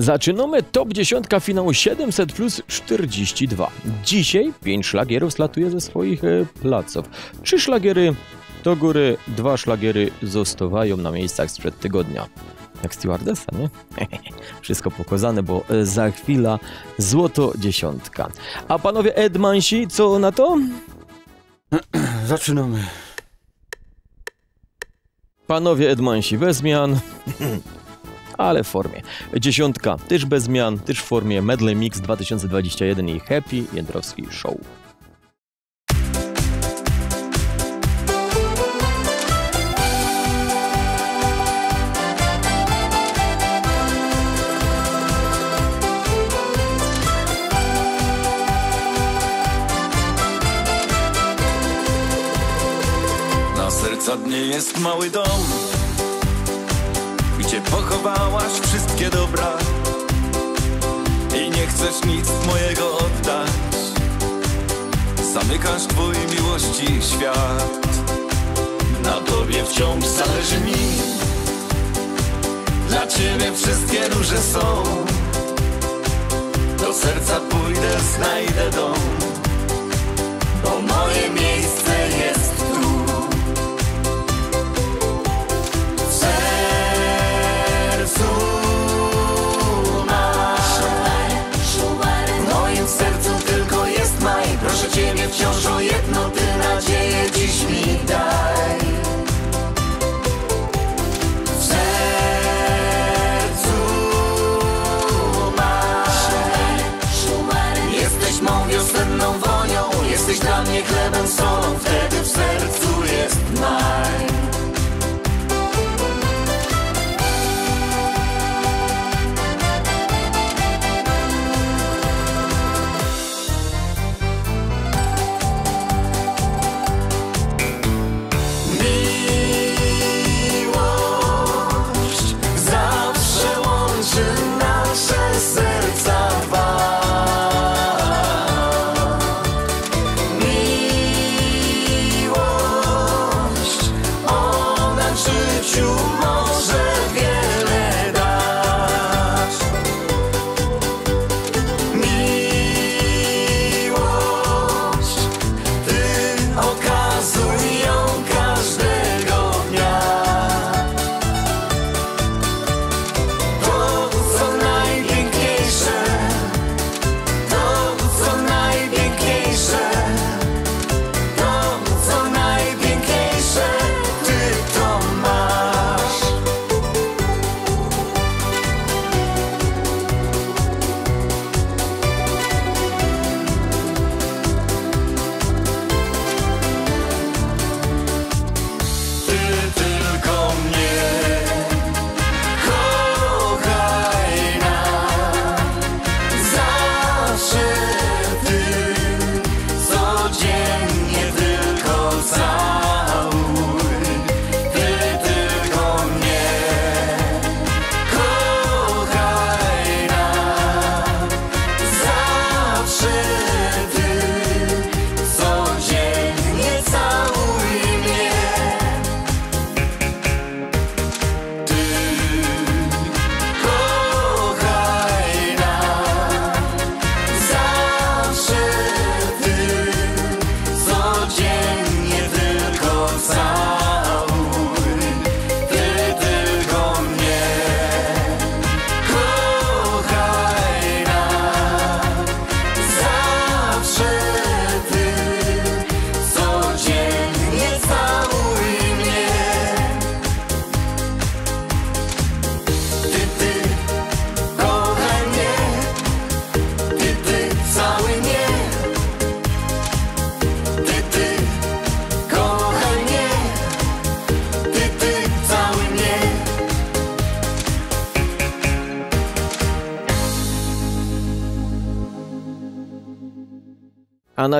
Zaczynamy top 10 finału 700 plus 42. Dzisiaj 5 szlagierów slatuje ze swoich e, placów. 3 szlagiery do góry, 2 szlagiery zostawają na miejscach sprzed tygodnia. Jak stewardessa, nie? Wszystko pokazane, bo e, za chwilę złoto dziesiątka. A panowie Edmansi, co na to? Zaczynamy. Panowie Edmansi bez zmian, ale w formie. Dziesiątka też bez zmian, też w formie Medley Mix 2021 i Happy Jędrowski Show. Serca dnie jest mały dom Gdzie pochowałaś wszystkie dobra. I nie chcesz nic mojego oddać. Zamykasz twój miłości świat. Na tobie wciąż zależy mi. Dla ciebie wszystkie róże są. Do serca pójdę, znajdę dom. Bo moje miejsce jest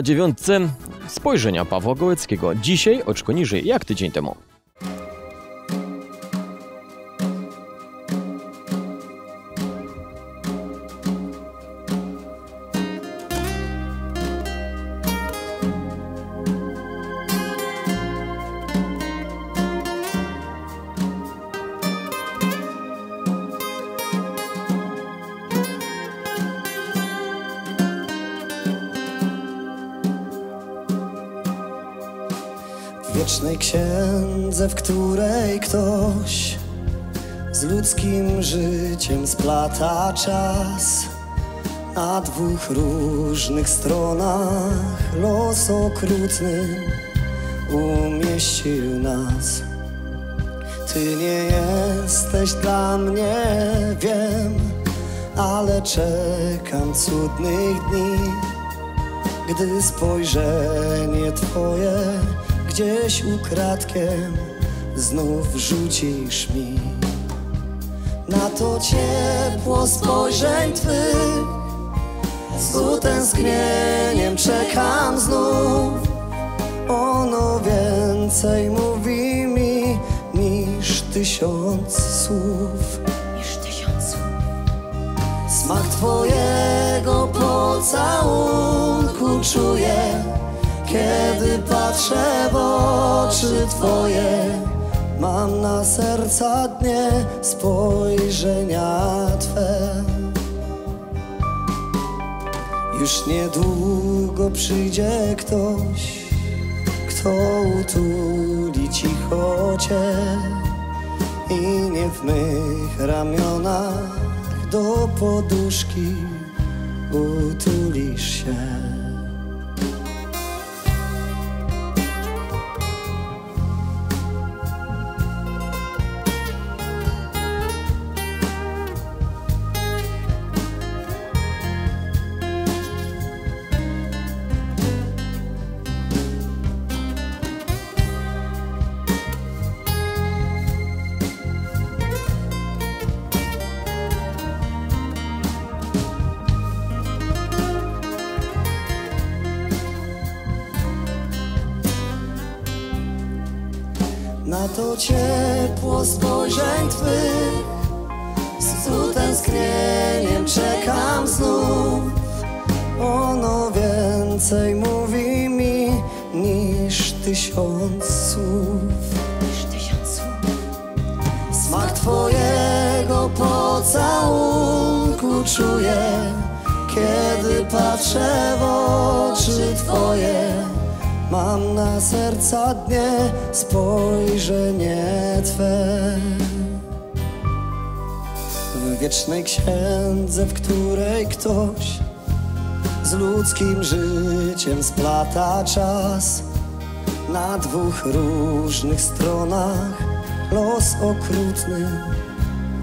na dziewiątce spojrzenia Pawła Gołeckiego. Dzisiaj oczko niżej, jak tydzień temu. Wiecznej księdze, w której ktoś z ludzkim życiem splata czas. Na dwóch różnych stronach los okrutny umieścił nas. Ty nie jesteś dla mnie, wiem, ale czekam cudnych dni, gdy spojrzenie Twoje gdzieś ukradkiem znów rzucisz mi. Na to ciepło spojrzeń Twych z utęsknieniem czekam znów. Ono więcej mówi mi niż tysiąc słów. Niż tysiąc słów. Smak Twojego pocałunku czuję, kiedy patrzę w oczy Twoje. Mam na serca dnie spojrzenia Twe. Już niedługo przyjdzie ktoś, kto utuli cicho Cię i nie w mych ramionach do poduszki utulisz się. Na to ciepło spojrzeń Twych Z utęsknieniem czekam znów Ono więcej mówi mi niż tysiąc słów Niż tysiąc słów. Smak Twojego pocałunku czuję, kiedy patrzę w oczy Twoje. Mam na serca dnie spojrzenie Twe. W wiecznej księdze, w której ktoś z ludzkim życiem splata czas. Na dwóch różnych stronach los okrutny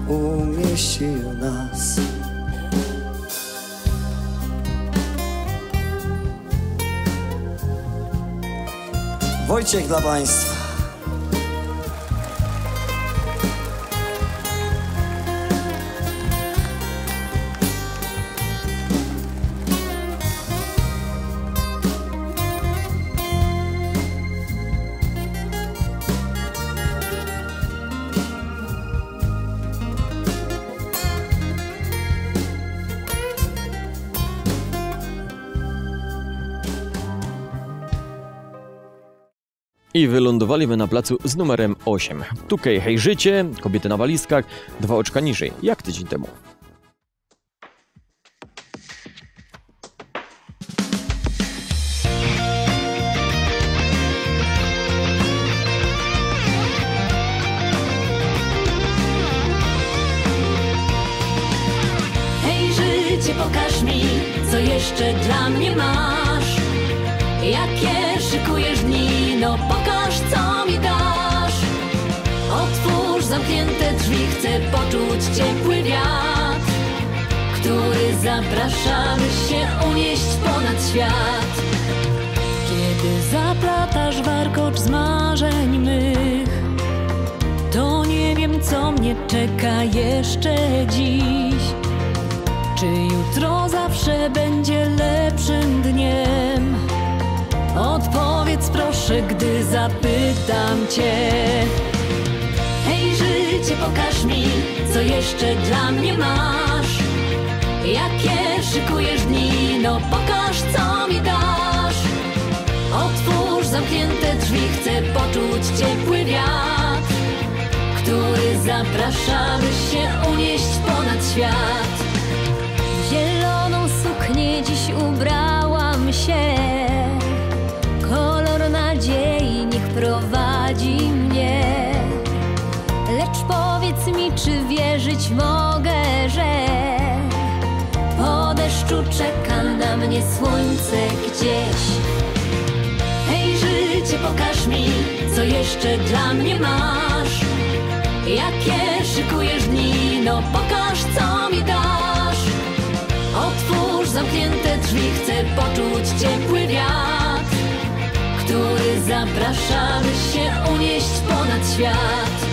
umieścił nas. Wojciech dla Państwa. I wylądowaliśmy na placu z numerem 8. Tukej hej życie, kobiety na walizkach, dwa oczka niżej, jak tydzień temu. Pokaż mi, co jeszcze dla mnie masz. Jakie drzwi, chcę poczuć ciepły wiatr, który zaprasza, by się unieść ponad świat. Kiedy zaplatasz warkocz z marzeń mych, to nie wiem, co mnie czeka jeszcze dziś. Czy jutro zawsze będzie lepszym dniem? Odpowiedz proszę, gdy zapytam cię. Życie, pokaż mi, co jeszcze dla mnie masz. Jakie szykujesz dni, no pokaż, co mi dasz. Otwórz zamknięte drzwi, chcę poczuć ciepły wiatr, który zaprasza, by się unieść ponad świat. W zieloną suknię dziś ubrałam się. Kolor nadziei niech prowadzi. Mi, czy wierzyć mogę, że po deszczu czeka na mnie słońce gdzieś. Hej, życie, pokaż mi, co jeszcze dla mnie masz. Jakie szykujesz dni, no pokaż, co mi dasz. Otwórz zamknięte drzwi, chcę poczuć ciepły wiatr, który zaprasza, by się unieść ponad świat.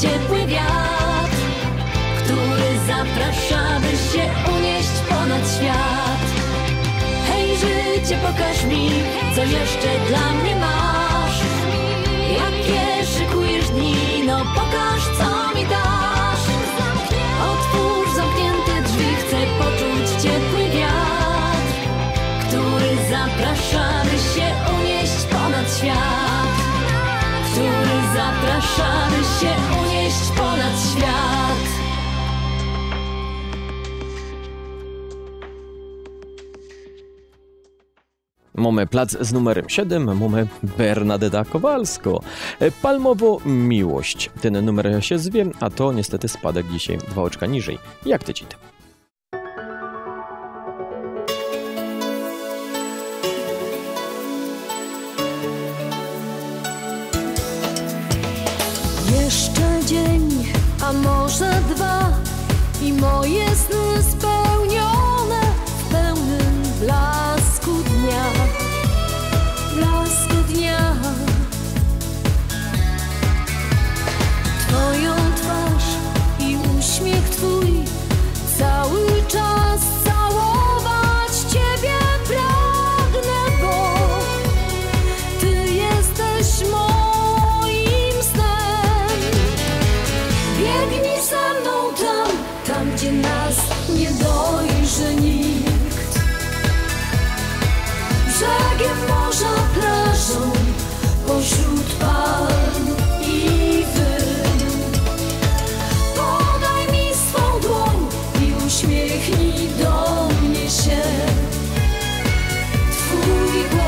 Ciepły wiatr, który zaprasza, by się unieść ponad świat. Hej, życie, pokaż mi, co jeszcze dla mnie masz. Jakie szykujesz dni, no pokaż, co mi dasz. Otwórz zamknięte drzwi, chcę poczuć ciepły wiatr, który zaprasza, by się unieść ponad świat. Który zaprasza, by się Mamy plac z numerem 7, mamy Bernadetta Kowalsko. E, Palmowo Miłość. Ten numer się zwie, a to niestety spadek dzisiaj dwa oczka niżej. Jak ty ci uśmiechnij do mnie się. Twój głos,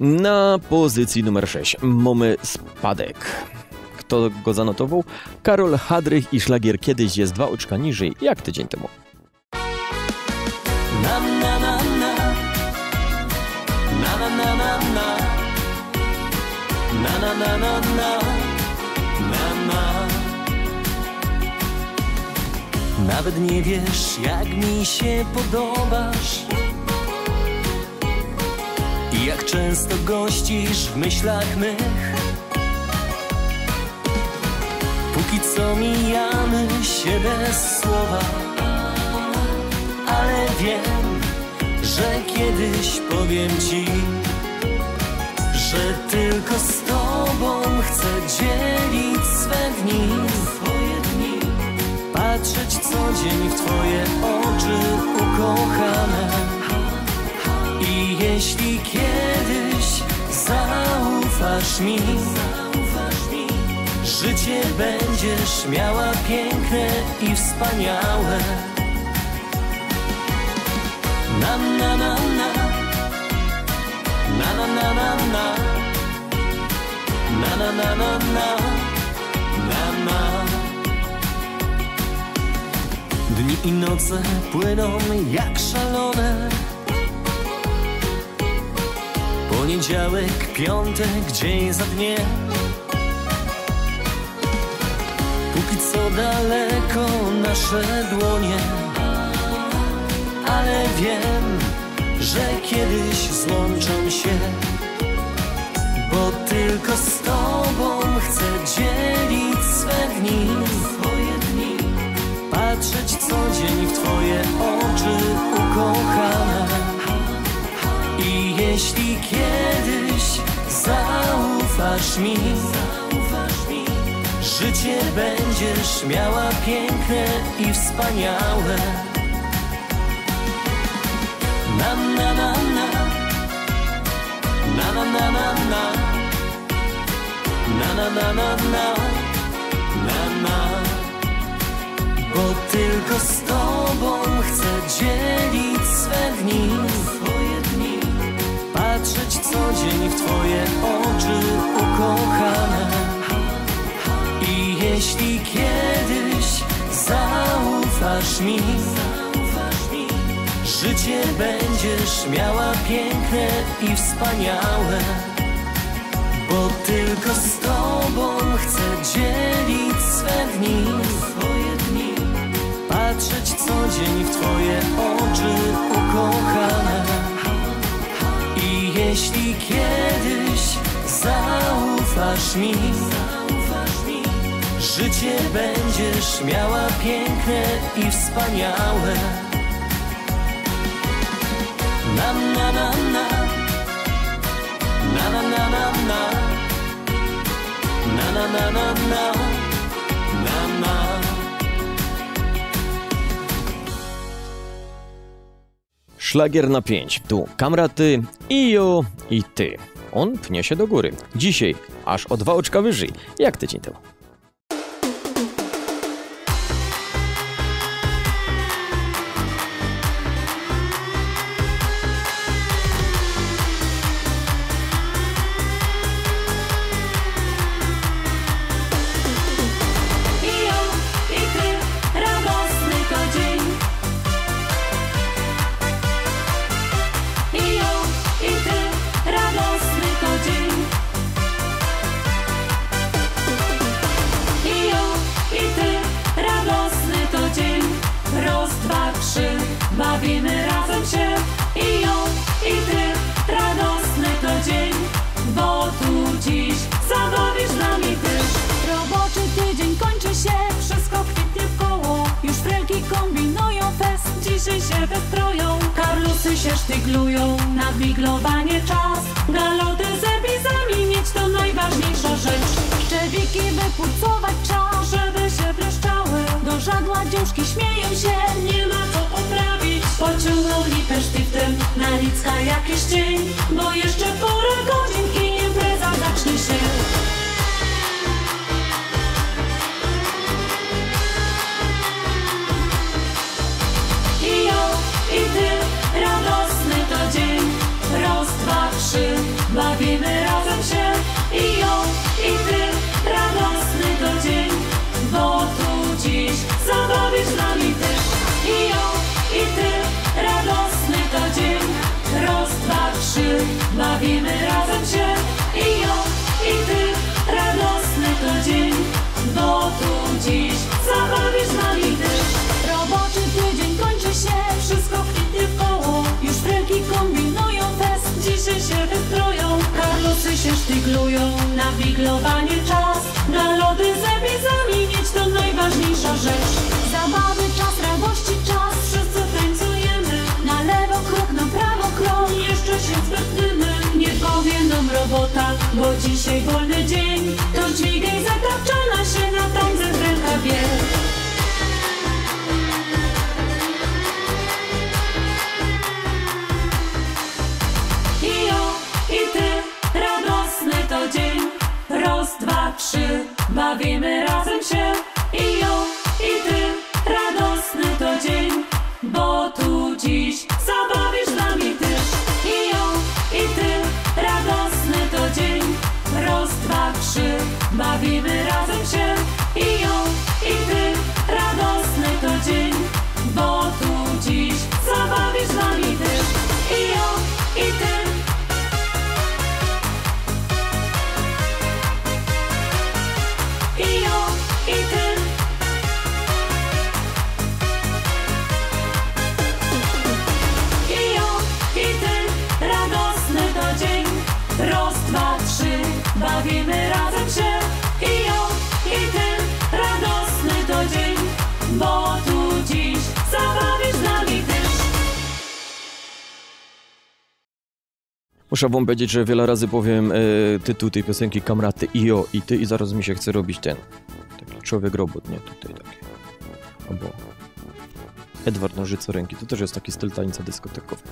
Na pozycji numer 6 mamy spadek. Kto go zanotował? Karol Hadrych i szlagier Kiedyś jest dwa oczka niżej, jak tydzień temu. Na na na na Na na na na na Na na na na na Na na Nawet nie wiesz jak mi się podobasz jak często gościsz w myślach mych? Póki co mijamy się bez słowa ale wiem, że kiedyś powiem ci, że tylko z tobą chcę dzielić swe dni, swoje dni, patrzeć co dzień w twoje oczy ukochane. Jeśli kiedyś zaufasz mi, życie będziesz miała piękne i wspaniałe. Na na na na Na na na na na Na na na na na Na na Dni i noce płyną jak szalone Poniedziałek, piątek, dzień za dniem. Póki co daleko nasze dłonie ale wiem, że kiedyś złączą się, bo tylko z tobą chcę dzielić swe dni, swoje dni, patrzeć co dzień w twoje oczy ukochane. Jeśli kiedyś zaufasz mi, życie będziesz miała piękne i wspaniałe. Na na na na. Na na na na na. Na na na na na. Na na. Bo tylko z tobą chcę dzielić swe dni twoje oczy ukochane. I jeśli kiedyś zaufasz mi Życie będziesz miała piękne i wspaniałe. Bo tylko z tobą chcę dzielić swe dni. Patrzeć co dzień w twoje oczy ukochane jeśli kiedyś zaufasz mi Życie będziesz miała piękne i wspaniałe na na na na Na na na na na Na na na na na Na Szlagier na 5. Tu kamraty, ijo i ty. On pnie się do góry. Dzisiaj aż o dwa oczka wyżej, jak tydzień temu. Jakiś dzień. Bo jeszcze parę godzin dzieciaki kombinują fest dzisiaj się wystroją, karlusy się sztyglują Na wiglowanie czas, na lody ze bizami Mieć to najważniejsza rzecz. Zabawy czas, radości czas, wszyscy tańcujemy. Na lewo krok, na prawo krok, jeszcze się zbytnymy Nie powie nam robota, bo dzisiaj wolny dzień. To dźwigaj zakrapczana się na tańce w rękawie bavíme muszę wam powiedzieć, że wiele razy powiem e, y, tytuł tej piosenki Kamraty Io i ty i zaraz mi się chce robić ten. Taki człowiek robot, nie? Tutaj taki. Albo Edward Nożyco Ręki. To też jest taki styl tańca dyskotekowy.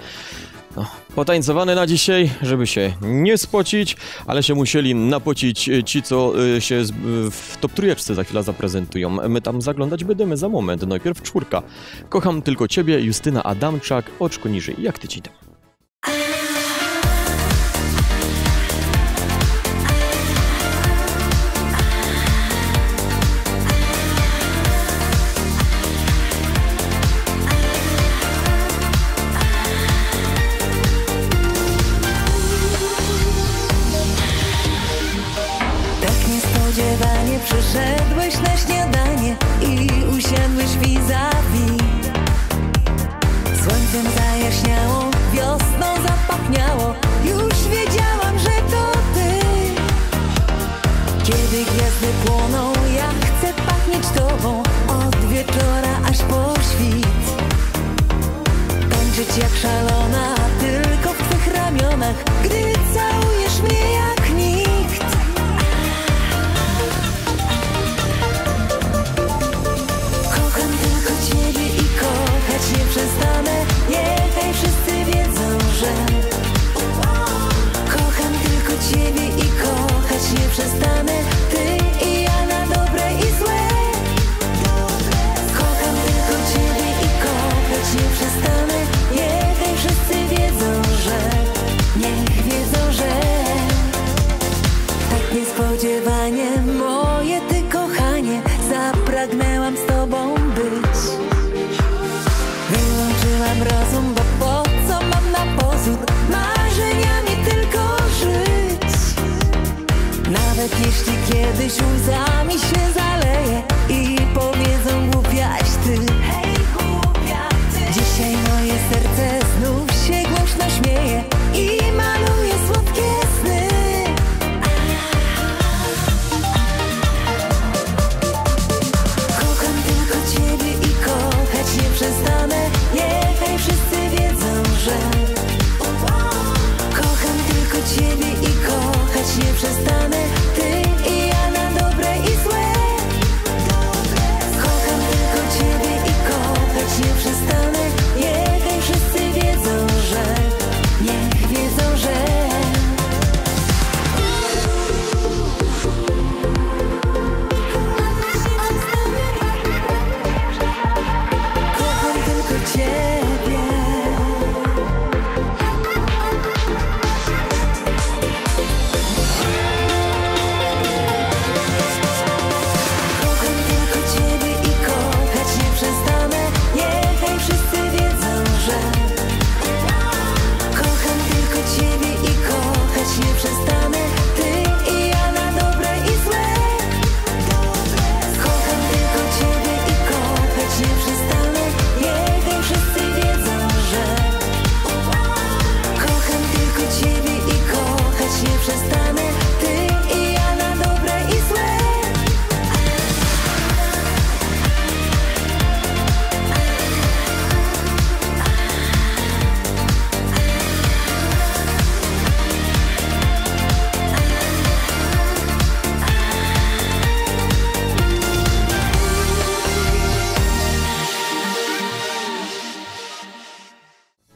No, potańcowane na dzisiaj, żeby się nie spocić, ale się musieli napocić e, ci, co e, się w top trójeczce za chwilę zaprezentują. My tam zaglądać będziemy za moment. Najpierw czwórka. Kocham tylko ciebie, Justyna Adamczak, oczko niżej. Jak ty ci tam?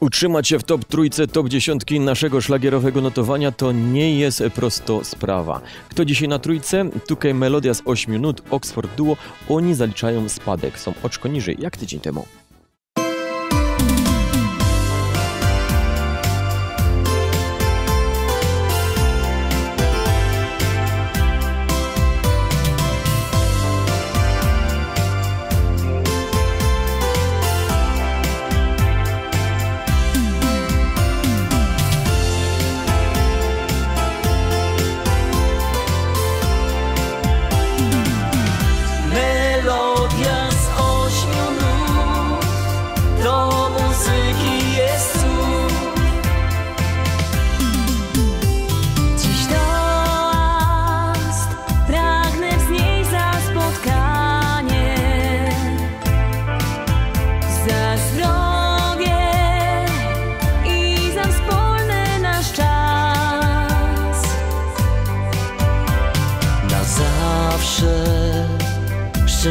Utrzymać się w top trójce, top dziesiątki naszego szlagierowego notowania to nie jest prosto sprawa. Kto dzisiaj na trójce? Tutaj melodia z 8 minut, Oxford Duo. Oni zaliczają spadek, są oczko niżej, jak tydzień temu.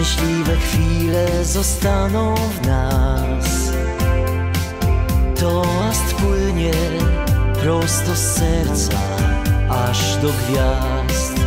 Szczęśliwe chwile zostaną w nas. Toast płynie prosto z serca aż do gwiazd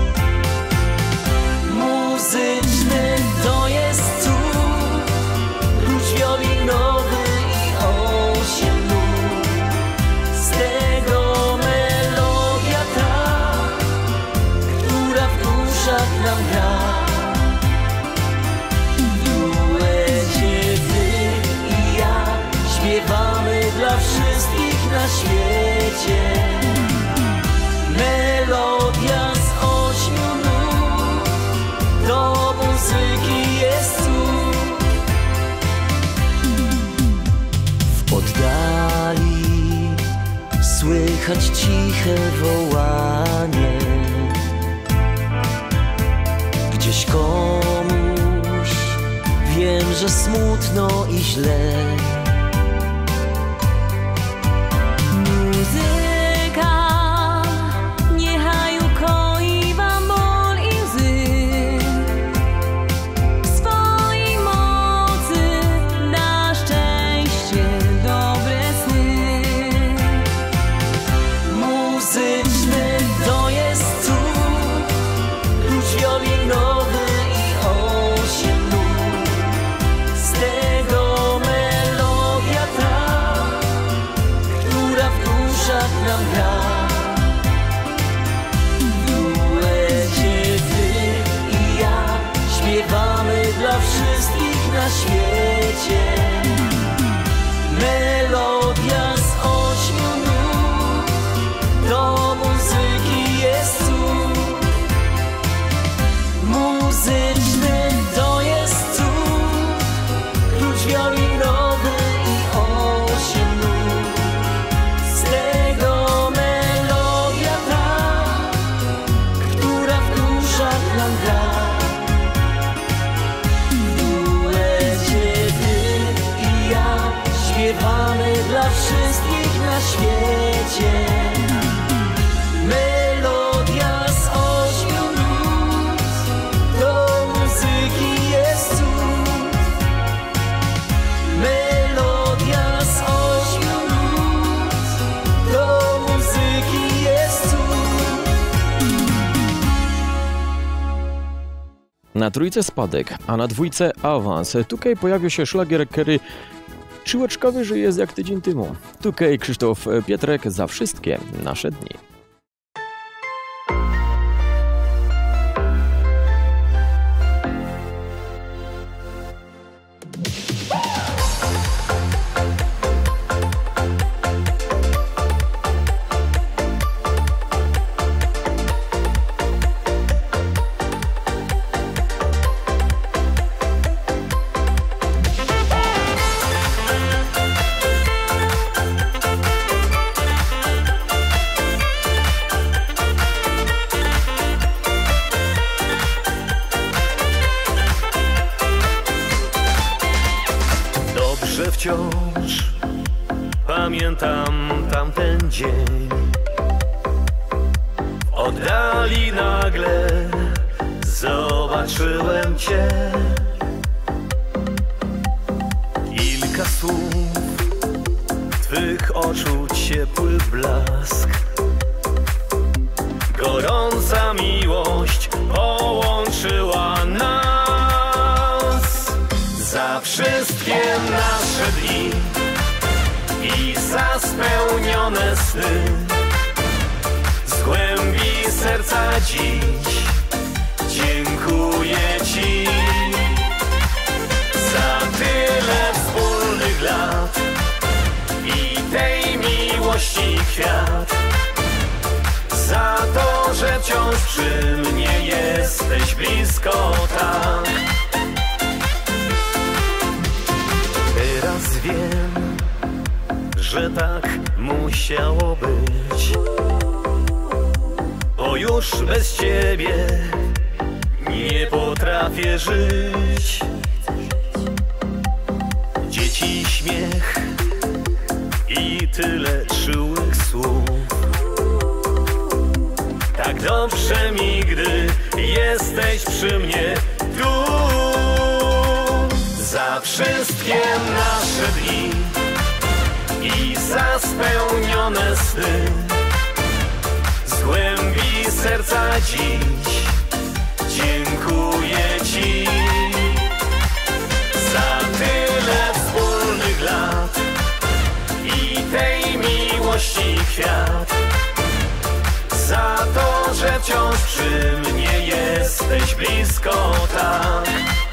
słychać ciche wołanie. Gdzieś komuś Wiem, że smutno i źle Na trójce spadek, a na dwójce awans. Tutaj pojawił się szlagier, który Czyłeczkowy żyje jak tydzień temu. Tutaj Krzysztof Pietrek za wszystkie nasze dni. Że tak musiało być. Bo już bez ciebie nie potrafię żyć. Dzieci śmiech i tyle czułych słów. Tak dobrze mi, gdy jesteś przy mnie tu Za wszystkie nasze dni I za spełnione sny Z głębi serca dziś Dziękuję Ci Za tyle wspólnych lat I tej miłości kwiat za to, że wciąż przy mnie jesteś blisko tak.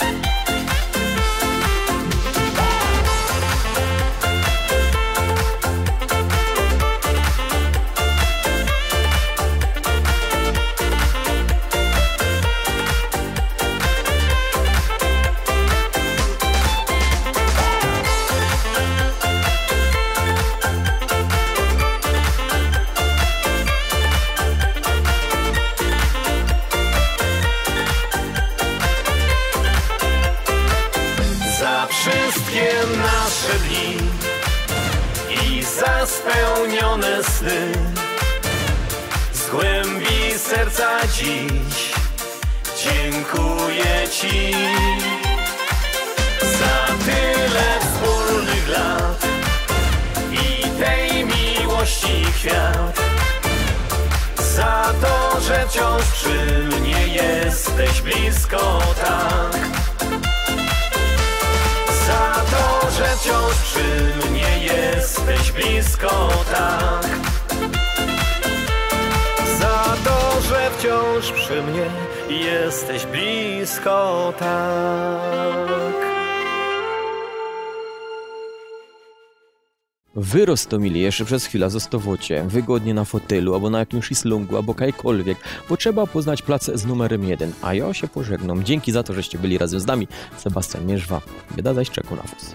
Wy roztomili jeszcze przez chwilę zostawocie, wygodnie na fotelu, albo na jakimś islungu, albo kajkolwiek, bo trzeba poznać plac z numerem jeden. A ja się pożegnam. Dzięki za to, żeście byli razem z nami. Sebastian Mierzwa. Bieda zaś czeku na wóz.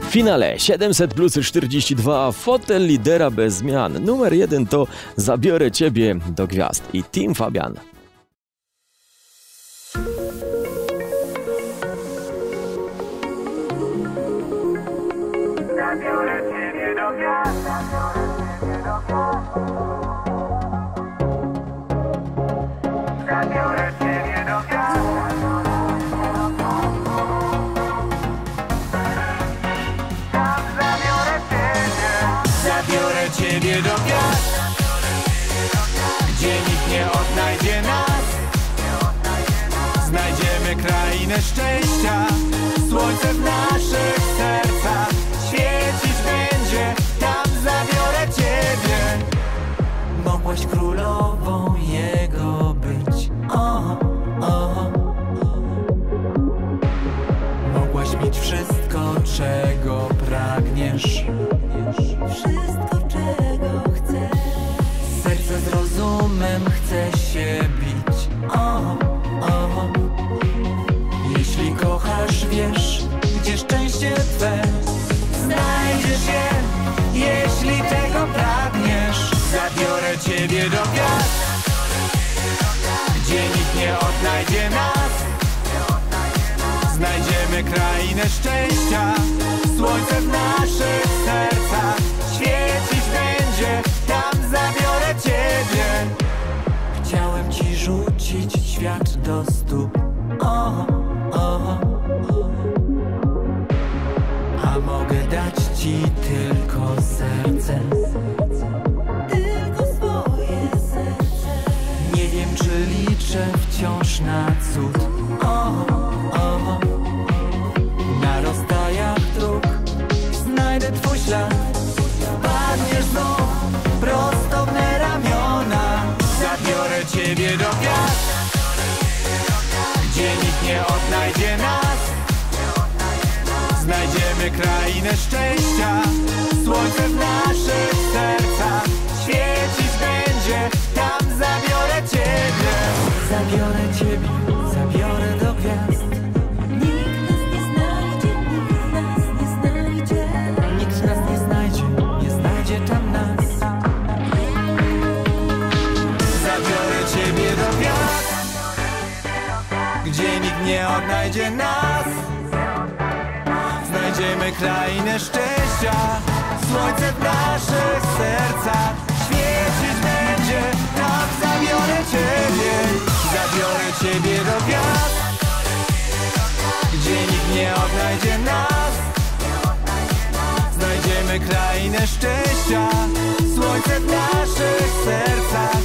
W finale 700 plus 42 fotel lidera bez zmian. Numer jeden to Zabiorę Ciebie do gwiazd i Team Fabian. krainę szczęścia. Słońce w naszych krainę szczęścia Słońce w naszych sercach. Świecić będzie Tam zabiorę Ciebie, zabiorę Ciebie do gwiazd Gdzie nikt nie odnajdzie nas. Znajdziemy krainę szczęścia Słońce w naszych sercach.